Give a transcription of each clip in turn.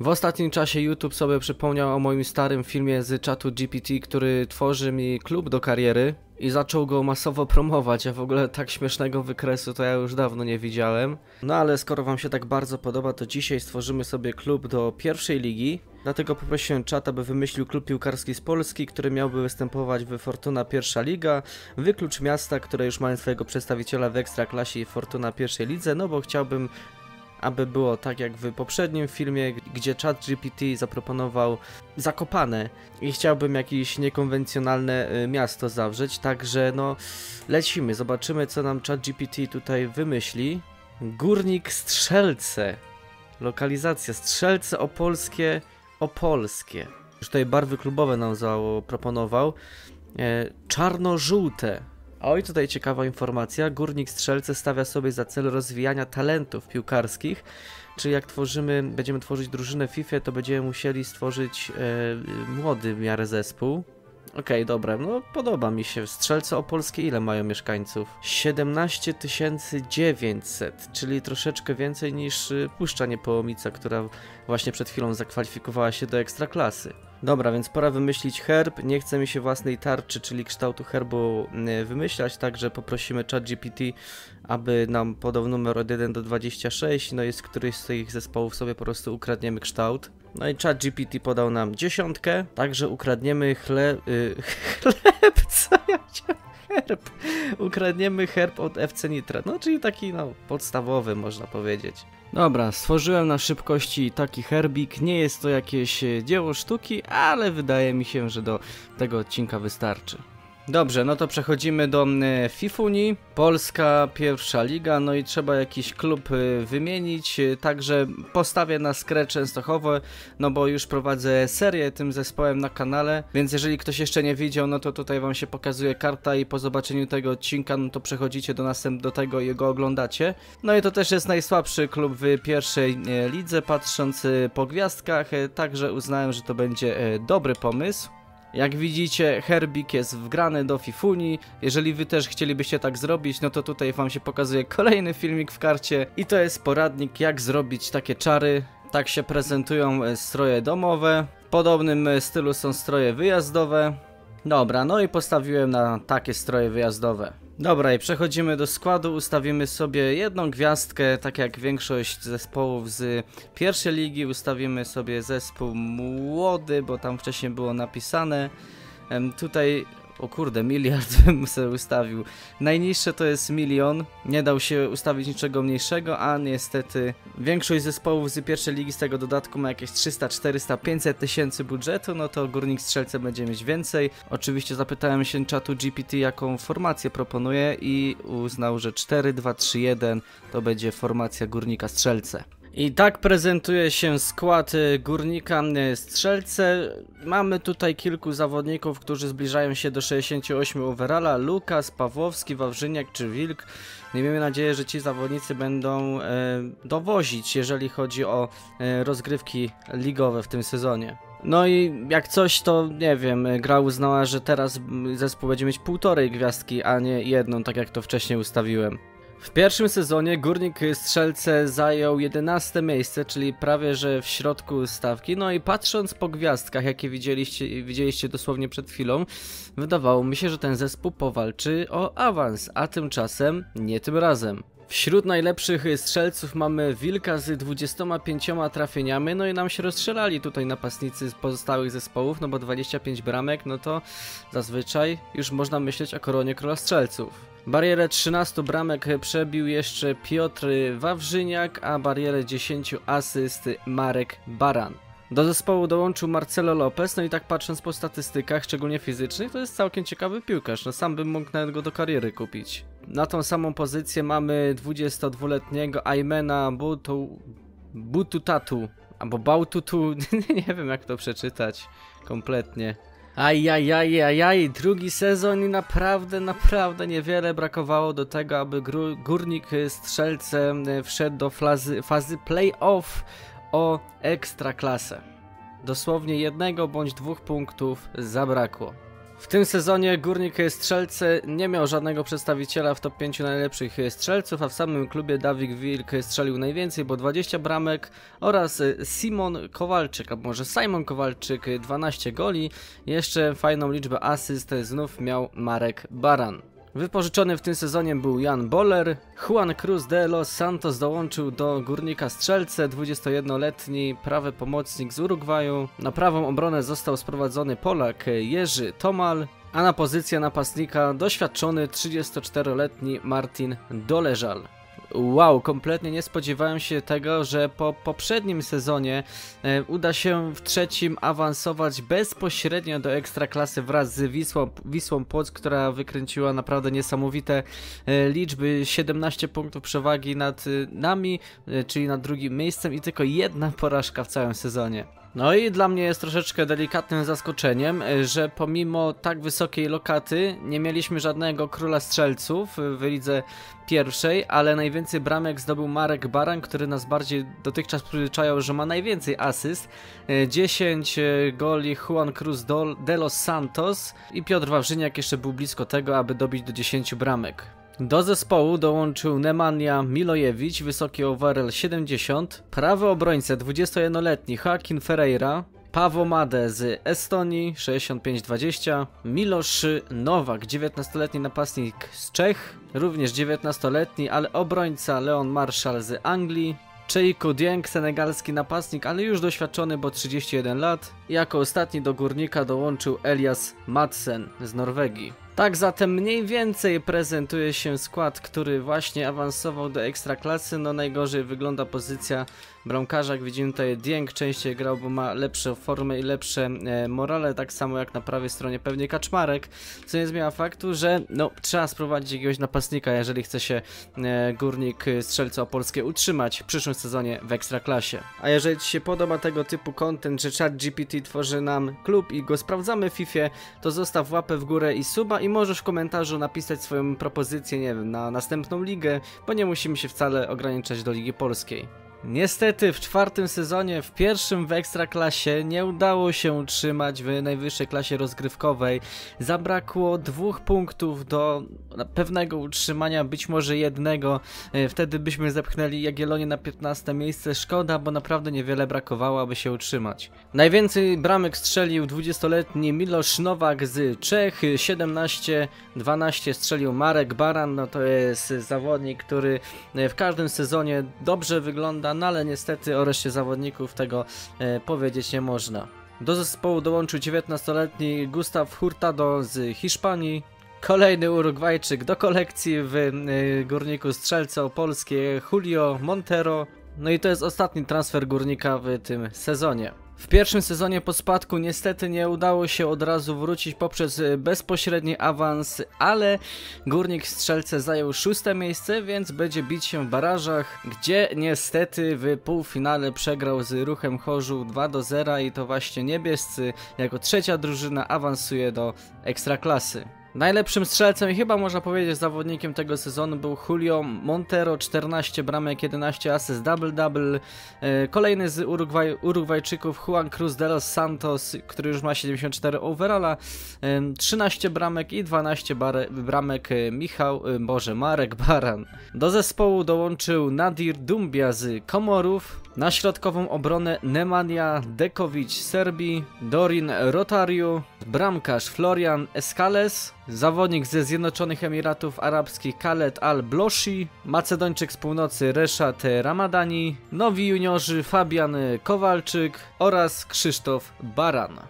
W ostatnim czasie YouTube sobie przypomniał o moim starym filmie z czatu GPT, który tworzy mi klub do kariery i zaczął go masowo promować, a w ogóle tak śmiesznego wykresu to ja już dawno nie widziałem. No ale skoro wam się tak bardzo podoba, to dzisiaj stworzymy sobie klub do pierwszej ligi. Dlatego poprosiłem czat, aby wymyślił klub piłkarski z Polski, który miałby występować w Fortuna Pierwsza Liga. Wyklucz miasta, które już mają swojego przedstawiciela w Ekstraklasie i Fortuna Pierwszej Lidze, no bo chciałbym aby było tak jak w poprzednim filmie, gdzie ChatGPT zaproponował Zakopane i chciałbym jakieś niekonwencjonalne y, miasto zawrzeć, także no lecimy, zobaczymy co nam ChatGPT tutaj wymyśli. Górnik Strzelce. Lokalizacja Strzelce Opolskie Opolskie. Już tutaj barwy klubowe nam zaproponował. E, Czarno-żółte. Oj, tutaj ciekawa informacja. Górnik Strzelce stawia sobie za cel rozwijania talentów piłkarskich. Czyli jak tworzymy, będziemy tworzyć drużynę FIFA, to będziemy musieli stworzyć e, młody miarę zespół. Okej, okay, dobra, no podoba mi się. Strzelce opolskie ile mają mieszkańców? 17 900, czyli troszeczkę więcej niż y, Puszcza Niepołomica, która właśnie przed chwilą zakwalifikowała się do ekstraklasy. Dobra, więc pora wymyślić herb. Nie chce mi się własnej tarczy, czyli kształtu herbu y, wymyślać, także poprosimy ChatGPT, aby nam podał numer od 1 do 26, no i z któryś z tych zespołów sobie po prostu ukradniemy kształt. No i ChatGPT podał nam dziesiątkę, także ukradniemy chle... Y, chleb, co ja? Herb. Ukradniemy herb od FC Nitra, no czyli taki no podstawowy można powiedzieć. Dobra, stworzyłem na szybkości taki herbik, nie jest to jakieś e, dzieło sztuki, ale wydaje mi się, że do tego odcinka wystarczy. Dobrze, no to przechodzimy do e, Fifuni, Polska pierwsza liga, no i trzeba jakiś klub e, wymienić, e, także postawię na Skrę no bo już prowadzę serię tym zespołem na kanale, więc jeżeli ktoś jeszcze nie widział, no to tutaj wam się pokazuje karta i po zobaczeniu tego odcinka, no to przechodzicie do następ do tego i go oglądacie. No i to też jest najsłabszy klub w pierwszej lidze, patrząc po gwiazdkach, także uznałem, że to będzie dobry pomysł. Jak widzicie, herbik jest wgrany do Fifuni. Jeżeli wy też chcielibyście tak zrobić, no to tutaj wam się pokazuje kolejny filmik w karcie. I to jest poradnik, jak zrobić takie czary. Tak się prezentują e, stroje domowe. W podobnym e, stylu są stroje wyjazdowe. Dobra, no i postawiłem na takie stroje wyjazdowe. Dobra, i przechodzimy do składu. Ustawimy sobie jedną gwiazdkę, tak jak większość zespołów z pierwszej ligi. Ustawimy sobie zespół młody, bo tam wcześniej było napisane. Tutaj o kurde, miliard bym sobie ustawił. Najniższe to jest milion. Nie dał się ustawić niczego mniejszego, a niestety większość zespołów z pierwszej ligi z tego dodatku ma jakieś 300, 400, 500 tysięcy budżetu, no to Górnik Strzelce będzie mieć więcej. Oczywiście zapytałem się czatu GPT, jaką formację proponuje i uznał, że 4, 2, 3, 1 to będzie formacja Górnika Strzelce. I tak prezentuje się skład y, górnika y, strzelce. Mamy tutaj kilku zawodników, którzy zbliżają się do 68 overalla. Lukas, Pawłowski, Wawrzyniak czy Wilk. Miejmy nadzieję, że ci zawodnicy będą e, dowozić, jeżeli chodzi o e, rozgrywki ligowe w tym sezonie. No i jak coś, to nie wiem, gra uznała, że teraz zespół będzie mieć półtorej gwiazdki, a nie jedną, tak jak to wcześniej ustawiłem. W pierwszym sezonie Górnik Strzelce zajął 11 miejsce, czyli prawie że w środku stawki. No i patrząc po gwiazdkach, jakie widzieliście, widzieliście dosłownie przed chwilą, wydawało mi się, że ten zespół powalczy o awans, a tymczasem nie tym razem. Wśród najlepszych strzelców mamy Wilka z 25 trafieniami, no i nam się rozstrzelali tutaj napastnicy z pozostałych zespołów, no bo 25 bramek, no to zazwyczaj już można myśleć o koronie króla strzelców. Barierę 13 bramek przebił jeszcze Piotr Wawrzyniak, a barierę 10 asyst Marek Baran. Do zespołu dołączył Marcelo Lopez, no i tak patrząc po statystykach, szczególnie fizycznych, to jest całkiem ciekawy piłkarz, no sam bym mógł nawet go do kariery kupić. Na tą samą pozycję mamy 22-letniego Aymena Butu... Bututatu, albo Baututu, nie wiem jak to przeczytać kompletnie. Ajajajajaj, drugi sezon i naprawdę, naprawdę niewiele brakowało do tego, aby Górnik Strzelce e, wszedł do fazy, fazy play-off o ekstra klasę. Dosłownie jednego bądź dwóch punktów zabrakło. W tym sezonie Górnik Strzelce nie miał żadnego przedstawiciela w top 5 najlepszych strzelców, a w samym klubie Dawid Wilk strzelił najwięcej, bo 20 bramek oraz Simon Kowalczyk, a może Simon Kowalczyk 12 goli. Jeszcze fajną liczbę asyst znów miał Marek Baran. Wypożyczony w tym sezonie był Jan Boller. Juan Cruz de los Santos dołączył do Górnika Strzelce, 21-letni prawy pomocnik z Urugwaju. Na prawą obronę został sprowadzony Polak Jerzy Tomal, a na pozycję napastnika doświadczony 34-letni Martin Doleżal. Wow, kompletnie nie spodziewałem się tego, że po poprzednim sezonie e, uda się w trzecim awansować bezpośrednio do Ekstraklasy wraz z Wisłą, Wisłą Płock, która wykręciła naprawdę niesamowite e, liczby, 17 punktów przewagi nad e, nami, czyli nad drugim miejscem i tylko jedna porażka w całym sezonie. No i dla mnie jest troszeczkę delikatnym zaskoczeniem, e, że pomimo tak wysokiej lokaty nie mieliśmy żadnego króla strzelców w lidze pierwszej, ale najwięcej bramek zdobył Marek Baran, który nas bardziej dotychczas przyzwyczajał, że ma najwięcej asyst. E, 10 e, goli Juan Cruz de los Santos i Piotr Wawrzyniak jeszcze był blisko tego, aby dobić do 10 bramek. Do zespołu dołączył Nemanja Milojewicz, wysoki overall 70, prawy obrońca 21-letni Joaquin Ferreira, Pawo Made z Estonii 65-20, Milosz Nowak 19-letni napastnik z Czech, również 19-letni, ale obrońca Leon Marshall z Anglii, Cheiku Dieng, senegalski napastnik, ale już doświadczony, bo 31 lat. Jako ostatni do górnika dołączył Elias Madsen z Norwegii. Tak zatem mniej więcej prezentuje się skład, który właśnie awansował do ekstraklasy. No najgorzej wygląda pozycja bramkarza, jak widzimy tutaj Dieng częściej grał, bo ma lepszą formę i lepsze e, morale, tak samo jak na prawej stronie pewnie Kaczmarek, co nie zmienia faktu, że no trzeba sprowadzić jakiegoś napastnika, jeżeli chce się e, Górnik Strzelce Opolskie utrzymać w przyszłym sezonie w ekstraklasie. A jeżeli Ci się podoba tego typu content, że chat GPT tworzy nam klub i go sprawdzamy w FIFA, to zostaw łapę w górę i suba i możesz w komentarzu napisać swoją propozycję, nie wiem, na następną ligę, bo nie musimy się wcale ograniczać do Ligi Polskiej. Niestety w czwartym sezonie, w pierwszym w Ekstraklasie nie udało się utrzymać w najwyższej klasie rozgrywkowej. Zabrakło dwóch punktów do pewnego utrzymania, być może jednego. E, Wtedy byśmy zepchnęli Jagiellonię na 15 miejsce. Szkoda, bo naprawdę niewiele brakowało, aby się utrzymać. Najwięcej bramek strzelił 20-letni Milosz Nowak z Czech, 17-12 strzelił Marek Baran, no to jest zawodnik, który e, w każdym sezonie dobrze wygląda, no ale niestety o reszcie zawodników tego e, powiedzieć nie można. Do zespołu dołączył 19-letni Gustav Hurtado z Hiszpanii. Kolejny Urugwajczyk do kolekcji w e, Górniku Strzelce Opolskie Julio Montero. No i to jest ostatni transfer Górnika w tym sezonie. W pierwszym sezonie po spadku niestety nie udało się od razu wrócić poprzez e, bezpośredni awans, ale Górnik Strzelce zajął szóste miejsce, więc będzie bić się w barażach, gdzie niestety w półfinale przegrał z Ruchem Chorzów 2 do 0 i to właśnie niebiescy jako trzecia drużyna awansuje do ekstraklasy. Najlepszym strzelcem i chyba można powiedzieć zawodnikiem tego sezonu był Julio Montero, 14 bramek, 11 asyst, double-double. E, Kolejny z Urugwaj, Urugwajczyków Juan Cruz de los Santos, który już ma 74 overalla, e, 13 bramek i 12 bare, bramek e, Michał, e, Boże, Marek Baran. Do zespołu dołączył Nadir Dumbia z Komorów, na środkową obronę Nemanja Dekowicz z Serbii, Dorin Rotariu, bramkarz Florian Escales, zawodnik ze Zjednoczonych Emiratów Arabskich Khaled Al-Bloshi, Macedończyk z północy Reszat Ramadani, nowi juniorzy Fabian Kowalczyk oraz Krzysztof Baran.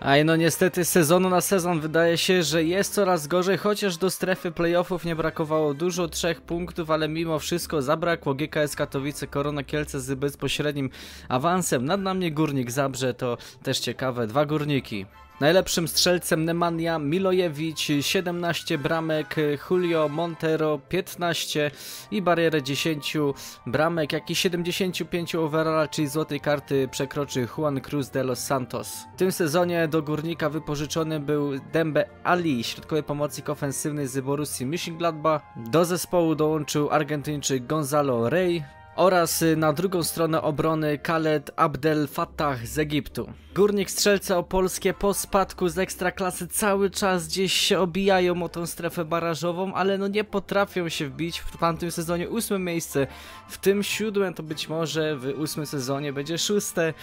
Aj no niestety sezonu na sezon wydaje się, że jest coraz gorzej, chociaż do strefy playoffów nie brakowało dużo, trzech punktów, ale mimo wszystko zabrakło GKS Katowice, Korona Kielce z bezpośrednim awansem. Nad nami Górnik Zabrze to też ciekawe, dwa górniki. Najlepszym strzelcem Nemanja Milojewicz 17 bramek, Julio Montero 15 i barierę 10 bramek, jak i 75 overalla, czyli złotej karty przekroczy Juan Cruz de los Santos. W tym sezonie do Górnika wypożyczony był Dembe Ali, środkowy pomocnik ofensywny z Borussii Mönchengladbach. Do zespołu dołączył Argentyńczyk Gonzalo Rey, oraz y, na drugą stronę obrony Khaled Abdel Fattah z Egiptu. Górnik Strzelce Opolskie po spadku z Ekstraklasy cały czas gdzieś się obijają o tą strefę barażową, ale no nie potrafią się wbić. W tamtym sezonie ósme miejsce, w tym siódme to być może w ósmym sezonie będzie szóste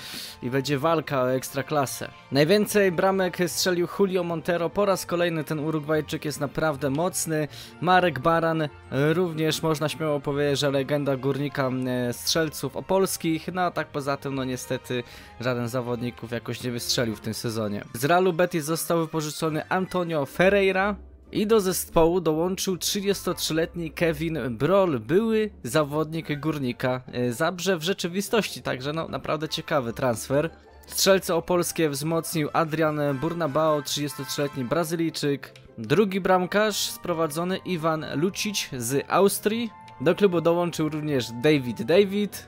i będzie walka o Ekstraklasę. Najwięcej bramek strzelił Julio Montero, po raz kolejny ten Urugwajczyk jest naprawdę mocny. Marek Baran również można śmiało powiedzieć, że legenda górnika strzelców opolskich, no a tak poza tym no niestety żaden z zawodników jakoś nie wystrzelił w tym sezonie. Z Realu Betis został wypożyczony Antonio Ferreira, i do zespołu dołączył 33-letni Kevin Broll, były zawodnik górnika e, Zabrze w rzeczywistości, także no naprawdę ciekawy transfer. Strzelce opolskie wzmocnił Adrian Burnabao, 33-letni Brazylijczyk. Drugi bramkarz sprowadzony Iwan Lucic z Austrii. Do klubu dołączył również David David.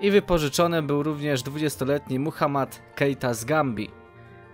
I wypożyczony był również 20-letni Muhammad Keita z Gambii.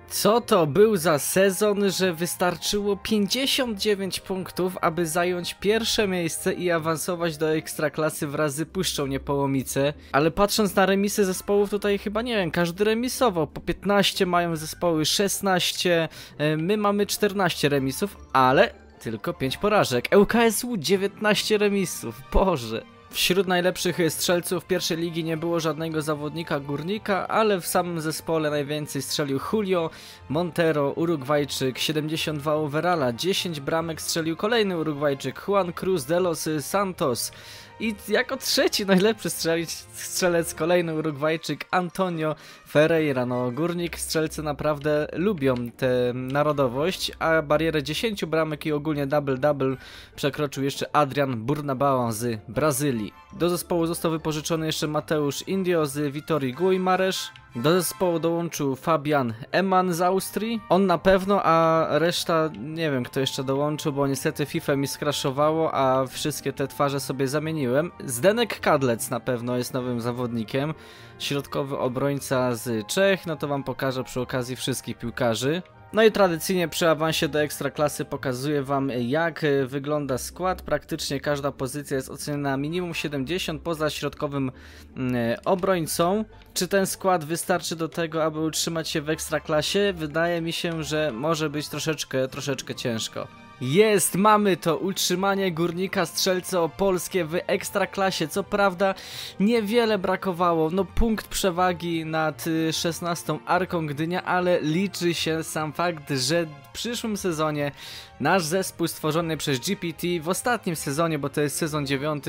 Co to był za sezon, że wystarczyło 59 punktów, aby zająć pierwsze miejsce i awansować do ekstraklasy wraz z Puszczą Niepołomice? Ale patrząc na remisy zespołów, tutaj chyba nie wiem, każdy remisował. Po 15 mają zespoły, 16, e, my mamy 14 remisów, ale tylko 5 porażek. ŁKSU 19 remisów, Boże. Wśród najlepszych strzelców pierwszej ligi nie było żadnego zawodnika górnika, ale w samym zespole najwięcej strzelił Julio Montero, Urugwajczyk, 72 overalla, 10 bramek strzelił kolejny Urugwajczyk, Juan Cruz de los Santos. I jako trzeci najlepszy strzelić, strzelec kolejny Urugwajczyk Antonio Ferreira. No, górnik strzelcy naprawdę lubią tę narodowość, a barierę 10 bramek i ogólnie double-double przekroczył jeszcze Adrian Burnabao z Brazylii. Do zespołu został wypożyczony jeszcze Mateusz Indio z Vitorii Guimarães. Do zespołu dołączył Fabian Eman z Austrii. On na pewno, a reszta nie wiem kto jeszcze dołączył, bo niestety FIFA mi skraszowało, a wszystkie te twarze sobie zamieniłem. Zdenek Kadlec na pewno jest nowym zawodnikiem. Środkowy obrońca z Czech, no to wam pokażę przy okazji wszystkich piłkarzy. No i tradycyjnie przy awansie do ekstraklasy pokazuję wam jak wygląda skład. Praktycznie każda pozycja jest oceniona minimum 70 poza środkowym mm, obrońcą. Czy ten skład wystarczy do tego, aby utrzymać się w ekstraklasie? Wydaje mi się, że może być troszeczkę, troszeczkę ciężko. Jest, mamy to, utrzymanie Górnika Strzelce Opolskie w Ekstraklasie. Co prawda niewiele brakowało, no punkt przewagi nad 16 y, Arką Gdynia, ale liczy się sam fakt, że w przyszłym sezonie nasz zespół stworzony przez GPT w ostatnim sezonie, bo to jest sezon 9,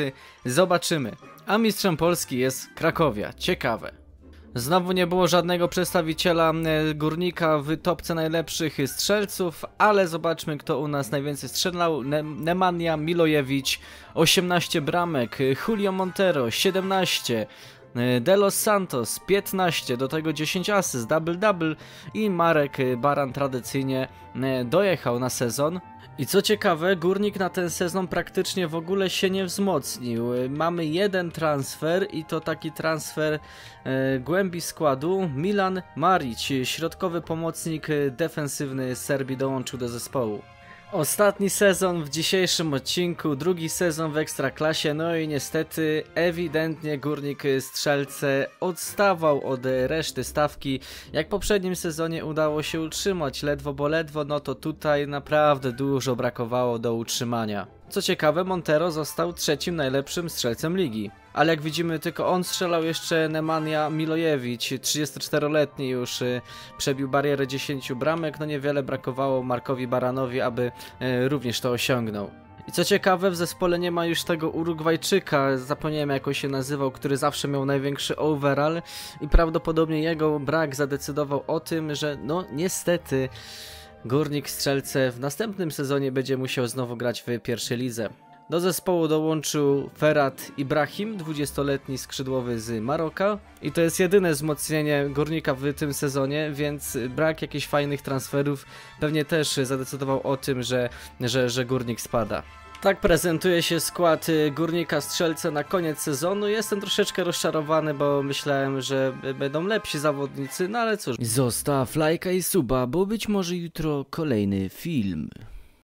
zobaczymy. A mistrzem Polski jest Krakowia. Ciekawe. Znowu nie było żadnego przedstawiciela e, górnika w topce najlepszych strzelców, ale zobaczmy kto u nas najwięcej strzelał. Ne Nemanja Milojewicz 18 bramek, Julio Montero 17, e, De Los Santos 15, do tego 10 asyst, double-double i Marek Baran tradycyjnie e, dojechał na sezon. I co ciekawe, Górnik na ten sezon praktycznie w ogóle się nie wzmocnił. Mamy jeden transfer i to taki transfer e, głębi składu. Milan Maric, środkowy pomocnik defensywny Serbii dołączył do zespołu. Ostatni sezon w dzisiejszym odcinku, drugi sezon w Ekstraklasie, no i niestety ewidentnie Górnik Strzelce odstawał od reszty stawki. Jak w poprzednim sezonie udało się utrzymać ledwo bo ledwo, no to tutaj naprawdę dużo brakowało do utrzymania. Co ciekawe, Montero został trzecim najlepszym strzelcem ligi. Ale jak widzimy, tylko on strzelał jeszcze Nemanja Milojewicz, 34-letni już y, przebił barierę 10 bramek, no niewiele brakowało Markowi Baranowi, aby y, również to osiągnął. I co ciekawe, w zespole nie ma już tego Urugwajczyka, zapomniałem jak on się nazywał, który zawsze miał największy overall i prawdopodobnie jego brak zadecydował o tym, że no niestety Górnik Strzelce w następnym sezonie będzie musiał znowu grać w pierwszej lidze. Do zespołu dołączył Ferhat Ibrahim, 20-letni skrzydłowy z Maroka. I to jest jedyne wzmocnienie górnika w tym sezonie, więc brak jakichś fajnych transferów pewnie też zadecydował o tym, że, że, że górnik spada. Tak prezentuje się skład Górnika Strzelce na koniec sezonu. Jestem troszeczkę rozczarowany, bo myślałem, że będą lepsi zawodnicy, no ale cóż. Zostaw lajka i suba, bo być może jutro kolejny film.